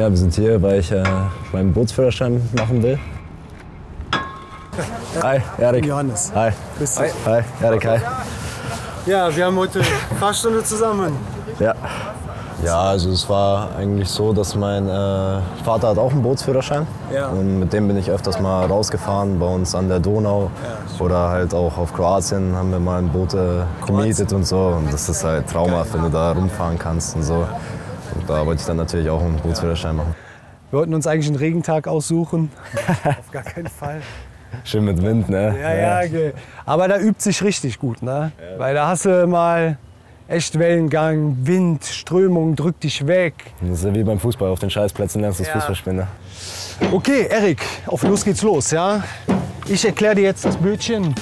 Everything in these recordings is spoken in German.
Ja, wir sind hier, weil ich äh, meinen Bootsführerschein machen will. Hi, Erik. Johannes. Hi. Grüß dich. Hi, Erik, hi. Ja, wir haben heute Fahrstunde zusammen. Ja. Ja, also es war eigentlich so, dass mein äh, Vater hat auch einen Bootsführerschein. Ja. Und mit dem bin ich öfters mal rausgefahren, bei uns an der Donau. oder halt auch auf Kroatien haben wir mal ein Boot äh, gemietet und so. Und das ist halt traumhaft, wenn du da rumfahren kannst und so. Und da wollte ich dann natürlich auch einen Bootsführerschein machen. Wir wollten uns eigentlich einen Regentag aussuchen. Auf gar keinen Fall. Schön mit Wind, ne? Ja, ja, okay. Aber da übt sich richtig gut, ne? Weil da hast du mal echt Wellengang, Wind, Strömung, drückt dich weg. Das ist ja wie beim Fußball, auf den Scheißplätzen lernst du das Ja. Fußball spielen. Ne? Okay, Erik, auf los geht's los, ja? Ich erkläre dir jetzt das Bötchen.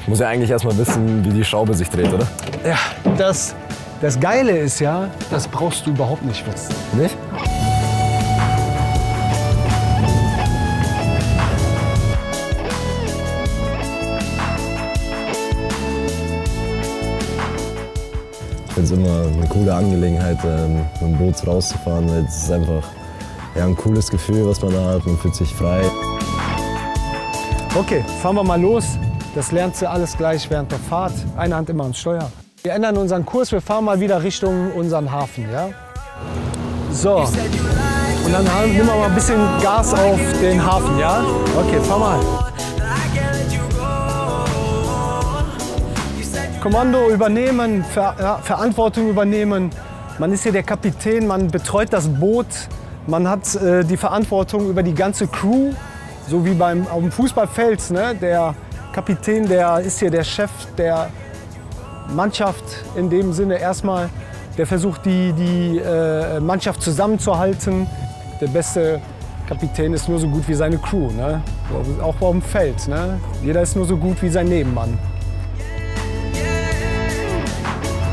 Ich muss ja eigentlich erstmal wissen, wie die Schraube sich dreht, oder? Ja, das, das Geile ist ja, das brauchst du überhaupt nicht wissen. Nicht? Ich finde es immer eine coole Angelegenheit, ähm, mit dem Boot rauszufahren. weil Es ist einfach ja, ein cooles Gefühl, was man da hat. Man fühlt sich frei. Okay, fahren wir mal los. Das lernst du alles gleich während der Fahrt. Eine Hand immer am Steuer. Wir ändern unseren Kurs, wir fahren mal wieder Richtung unseren Hafen, ja? So. Und dann nehmen wir mal ein bisschen Gas auf den Hafen, ja? Okay, fahr mal. Kommando übernehmen, Ver ja, Verantwortung übernehmen. Man ist hier der Kapitän, man betreut das Boot, man hat äh, die Verantwortung über die ganze Crew, so wie beim auf dem Fußballfeld. Ne? Der Kapitän, der ist hier der Chef der Mannschaft in dem Sinne erstmal. Der versucht die, die äh, Mannschaft zusammenzuhalten. Der beste Kapitän ist nur so gut wie seine Crew, ne? auch auf dem Feld. Ne? Jeder ist nur so gut wie sein Nebenmann.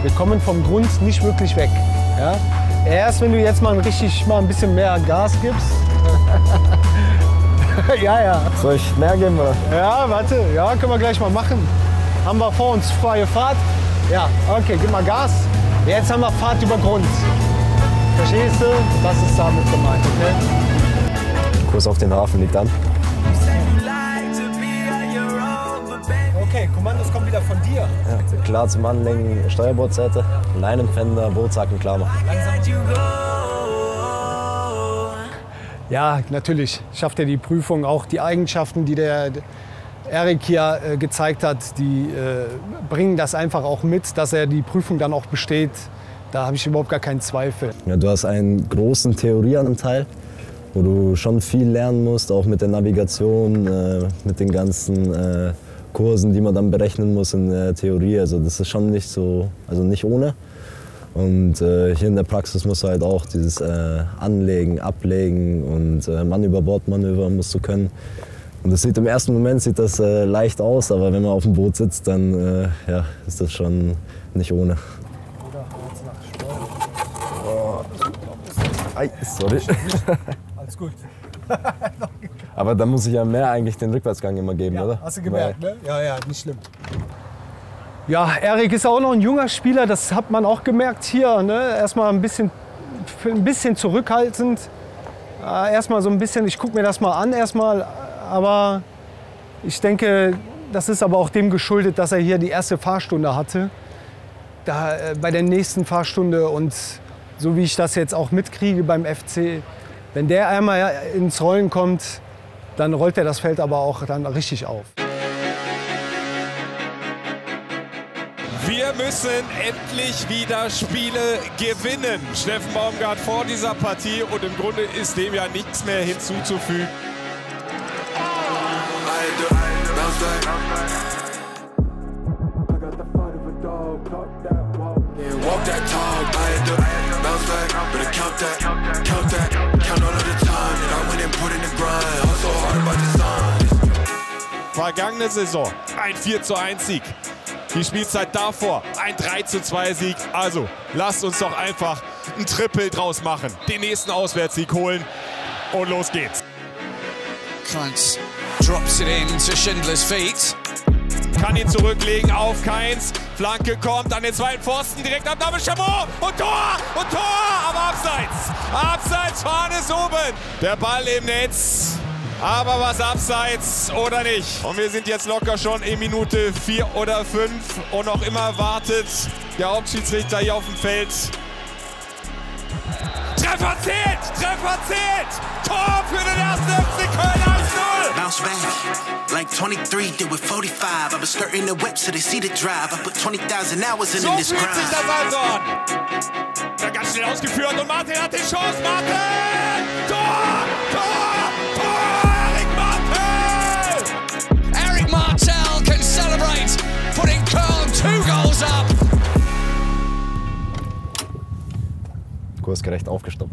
Wir kommen vom Grund nicht wirklich weg. Ja? Erst wenn du jetzt mal richtig mal ein bisschen mehr Gas gibst. ja, ja. Soll ich mehr geben, oder? Ja, warte. Ja, können wir gleich mal machen. Haben wir vor uns freie Fahrt? Ja, okay, gib mal Gas. Jetzt haben wir Fahrt über Grund. Verstehst du? Das ist damit gemeint, okay? Kurs auf den Hafen liegt an. Okay, Kommandos kommen wieder von dir. Ja, klar zum Anlegen, Steuerbordseite, Leinenpfänder, Bootshaken klar machen. Ja, natürlich schafft er die Prüfung. Auch die Eigenschaften, die der Erik hier äh, gezeigt hat, die äh, bringen das einfach auch mit, dass er die Prüfung dann auch besteht. Da habe ich überhaupt gar keinen Zweifel. Ja, du hast einen großen Theorieanteil, wo du schon viel lernen musst, auch mit der Navigation, äh, mit den ganzen äh, Kursen, die man dann berechnen muss in der Theorie. Also das ist schon nicht so, also nicht ohne. Und äh, hier in der Praxis musst du halt auch dieses äh, Anlegen, Ablegen und äh, Mann über Bord Manöver musst du können. Und das sieht im ersten Moment sieht das äh, leicht aus, aber wenn man auf dem Boot sitzt, dann äh, ja, ist das schon nicht ohne. Oh. Ei, sorry. Alles gut. Aber dann muss ich ja mehr eigentlich den Rückwärtsgang immer geben, oder? Hast du gemerkt, ne? Ja, ja, nicht schlimm. Ja, Erik ist auch noch ein junger Spieler, das hat man auch gemerkt hier. Ne? Erstmal ein bisschen, ein bisschen zurückhaltend. Äh, Erstmal so ein bisschen, ich gucke mir das mal an erstmal. Aber ich denke, das ist aber auch dem geschuldet, dass er hier die erste Fahrstunde hatte. Da, äh, bei der nächsten Fahrstunde und so wie ich das jetzt auch mitkriege beim FC, wenn der einmal ins Rollen kommt, dann rollt er das Feld aber auch dann richtig auf. Wir müssen endlich wieder Spiele gewinnen. Steffen Baumgart vor dieser Partie und im Grunde ist dem ja nichts mehr hinzuzufügen. Walk that talk, I had to bounce back, better count that, count that, count all of the time that I went and put in the grind. Hustle hard about the sun. Vergangene Saison ein 4 zu 1 Sieg. Die Spielzeit davor ein 3 zu 2 Sieg. Also lasst uns doch einfach ein Triple draus machen. Den nächsten Auswärtssieg holen und los geht's. Krantz drops it in to Schindler's feet. kann ihn zurücklegen auf Keins. Flanke kommt an den zweiten Pfosten, direkt am Name Chabot und Tor und Tor, aber abseits. Abseits, Fahne ist oben. Der Ball im Netz. Aber was abseits oder nicht? Und wir sind jetzt locker schon in Minute 4 oder 5 und noch immer wartet der Hauptschiedsrichter hier auf dem Feld. Treffer zählt! Treffer zählt! Tor für den ersten FC Köln 1-0! Bounce back like 23 did with 45. I've been skirting the whip so they see the drive. I put 20,000 hours in, So in this sich grind. das also an. Ja, ganz schnell ausgeführt und Martin hat die Chance. Martin! Tor! Tor! Tor! Erik Martin! Eric Martel can celebrate, putting Köln two goals up. kursgerecht aufgestoppt.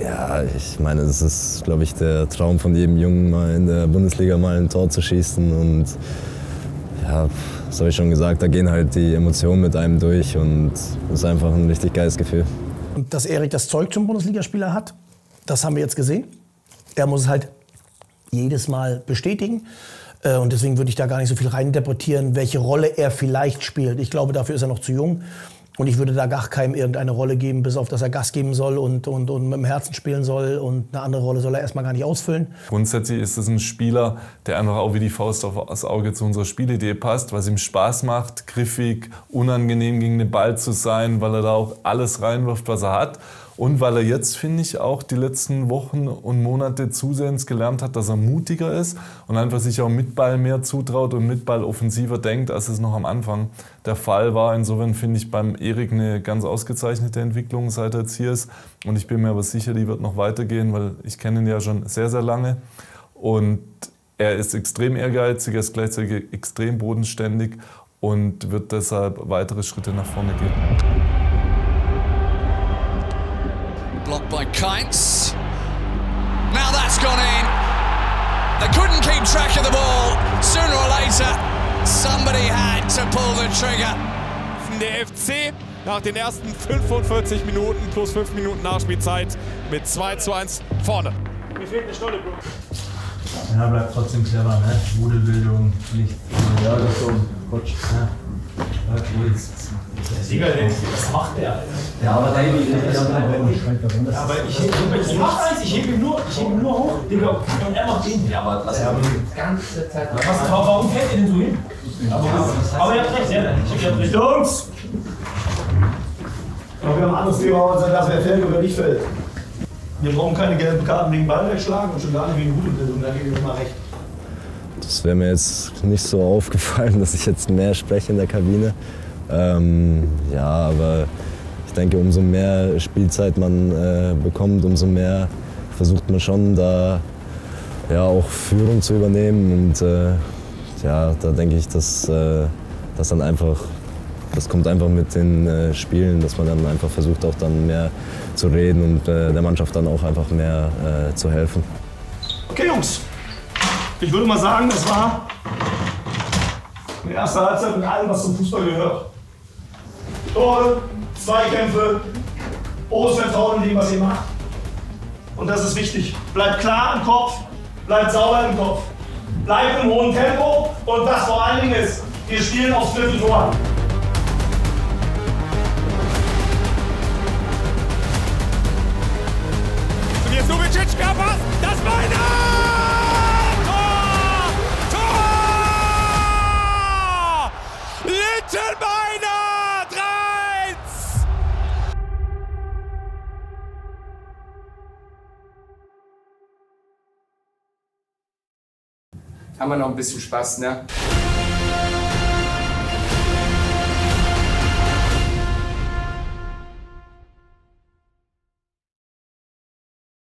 Ja, ich meine, es ist, glaube ich, der Traum von jedem Jungen, mal in der Bundesliga mal ein Tor zu schießen. Und ja, das habe ich schon gesagt, da gehen halt die Emotionen mit einem durch und es ist einfach ein richtig geiles Gefühl. Und dass Erik das Zeug zum Bundesligaspieler hat, das haben wir jetzt gesehen. Er muss es halt jedes Mal bestätigen. Äh, Und deswegen würde ich da gar nicht so viel reininterpretieren, welche Rolle er vielleicht spielt. Ich glaube, dafür ist er noch zu jung. Und ich würde da gar keinem irgendeine Rolle geben, bis auf dass er Gas geben soll und, und, und mit dem Herzen spielen soll. Und eine andere Rolle soll er erstmal gar nicht ausfüllen. Grundsätzlich ist es ein Spieler, der einfach auch wie die Faust aufs Auge zu unserer Spielidee passt, was ihm Spaß macht, griffig, unangenehm gegen den Ball zu sein, weil er da auch alles reinwirft, was er hat. Und weil er jetzt, finde ich, auch die letzten Wochen und Monate zusehends gelernt hat, dass er mutiger ist und einfach sich auch mit Ball mehr zutraut und mit Ball offensiver denkt, als es noch am Anfang der Fall war. Insofern finde ich beim Erik eine ganz ausgezeichnete Entwicklung, seit er jetzt hier ist. Und ich bin mir aber sicher, die wird noch weitergehen, weil ich kenne ihn ja schon sehr, sehr lange. Und er ist extrem ehrgeizig, er ist gleichzeitig extrem bodenständig und wird deshalb weitere Schritte nach vorne gehen. Blocked by Kites. Now that's gone in. They couldn't keep track of the ball. Sooner or later, somebody had to pull the trigger. Der FC nach den ersten 45 Minuten plus 5 Minuten Nachspielzeit mit 2 zu 1 vorne. Ja, bleibt trotzdem clever, ne? Rudelbildung, nicht. Ja, das ist so ein Quatsch. Ja. Bleibt ruhig. Der Sieger, was macht der, Alter? Ja, aber da hebe ich nicht. Ja, aber ich hebe ich mach eins, ich hebe ihn nur, ich hebe ihn nur hoch, Digga, und er macht den. Ja, aber das ja, aber die ganze Zeit. Was, warum fällt ihr denn so hin? Aber, aber ihr habt recht, ja, ich hab recht. Jungs! Aber wir haben ein anderes Thema, als das wer fällt oder nicht fällt. Wir brauchen keine gelben Karten wegen Ball wegschlagen und schon gar nicht wegen Rudelbildung, da gebe ich mal recht. Das wäre mir jetzt nicht so aufgefallen, dass ich jetzt mehr spreche in der Kabine. Ähm, ja, aber ich denke, umso mehr Spielzeit man äh, bekommt, umso mehr versucht man schon da ja, auch Führung zu übernehmen. Und äh, ja, da denke ich, dass äh, das dann einfach, das kommt einfach mit den äh, Spielen, dass man dann einfach versucht auch dann mehr zu reden und äh, der Mannschaft dann auch einfach mehr äh, zu helfen. Okay, Jungs. Ich würde mal sagen, das war eine erste Halbzeit mit allem, was zum Fußball gehört. Tore, Zweikämpfe, hohes Vertrauen in dem, was ihr macht. Und das ist wichtig. Bleibt klar im Kopf, bleibt sauber im Kopf. Bleibt im hohen Tempo und was vor allen Dingen ist, wir spielen aufs dritte Tor. Haben wir noch ein bisschen Spaß, ne?